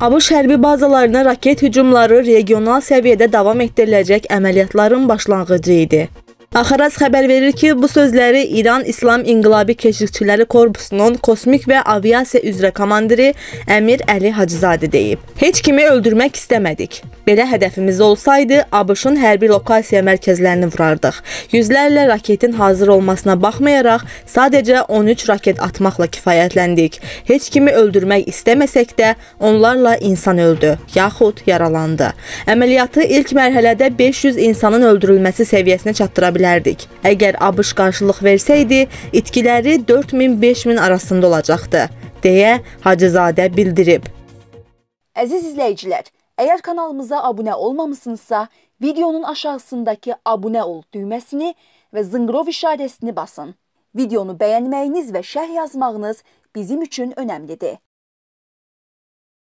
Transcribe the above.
ABŞ hərbi bazalarına raket hücumları regional səviyyədə davam etdiriləcək əməliyyatların başlanğıcı idi. Axaraz xəbər verir ki, bu sözləri İran İslam İnqilabi Keşikçiləri Korpusunun kosmik və aviasiya üzrə komandiri Əmir Əli Hacızadə deyib. Heç kimi öldürmək istəmədik. Belə hədəfimiz olsaydı, ABŞ-ın hərbi lokasiya mərkəzlərini vurardıq. Yüzlərlə raketin hazır olmasına baxmayaraq, sadəcə 13 raket atmaqla kifayətləndik. Heç kimi öldürmək istəməsək də, onlarla insan öldü, yaxud yaralandı. Əməliyyatı ilk mərhələdə 500 insanın öldürülməsi səviyyəsinə çatdıra bilərdik. Əgər ABŞ qarşılıq versəydi, itkiləri 4000-5000 arasında olacaqdı, deyə Hacızadə bildirib. Əziz izləyicilər, əgər kanalımıza abunə olmamısınızsa, videonun aşağısındakı abunə ol düyməsini və zınqrov işarəsini basın. Videonu bəyənməyiniz və şərh yazmağınız bizim üçün önəmlidir.